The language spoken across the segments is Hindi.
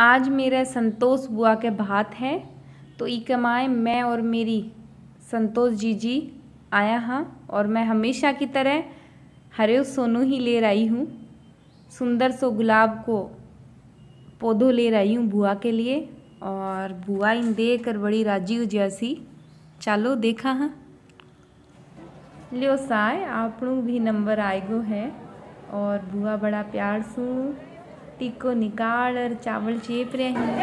आज मेरा संतोष बुआ के भात है तो ई कमाए मैं और मेरी संतोष जी जी आया हाँ और मैं हमेशा की तरह हरे सोनू ही ले रही हूँ, सुंदर सो गुलाब को पौधों ले रही हूँ बुआ के लिए और बुआ इन देख कर बड़ी राज़ी हो जैसी। चालो देखा हाँ। लियो साय, आपनों भी नंबर आएगो है और बुआ बड़ा प्यार सू। टिक्को निकाल और चावल चेप रहे हैं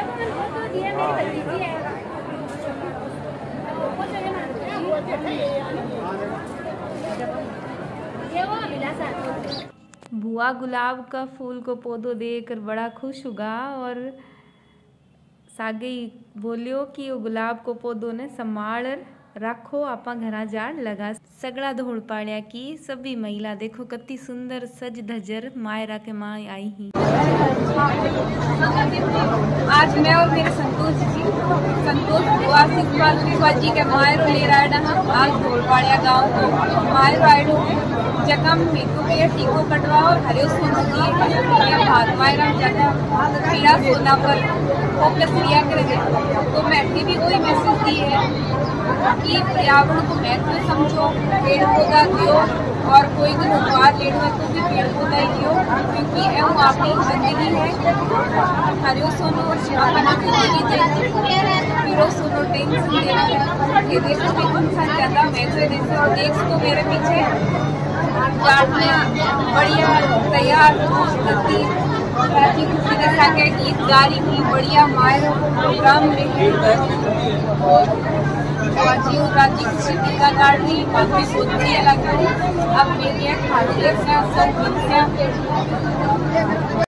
बुआ गुलाब का फूल को पौधो देकर बड़ा खुश हुआ और सागे बोलियो कि वो गुलाब को पौधों ने संभाल रखो आप घर जाड़ लगा सगड़ा धोड़ पाड़िया की सभी महिला देखो कति सुंदर सज धजर मायरा के माँ आई ही आज मैं और मेरे संतोष जी, संतोष बुआ सिंह जी के मायरो ले रहा हम आज धोड़ पाड़िया गाँव को। मायरो आयडो जगह मेको के टीको कटवा और हरे सोना दिए भाग मायरा जगह, पीड़ा सोना पर फोकस लिया करेंगे तो मैं भी वही मैसेज दी है कि पर्यावरण को महत्व समझो पेड़ पौधा दियो और कोई भी उपहार लेना तो भी पेड़ पौधा ही दियो, क्योंकि एवं आपकी ज़िंदगी है। हरियो सोनो अपना ज़िंदगी चाहिए पीरो सोनो टेंशन लेना ये कि कौन सा ज़्यादा महत्व देते और देख को मेरे पीछे गाड़ियाँ बढ़िया तैयार करती राज़ी खुशी के साथ गीत गा रही थी, बढ़िया मायर प्रोग्राम रहे। राज़ी राज़ी खुशी टीका काट रही काफ़ी सुंदर लगा अब मेरी खाली सब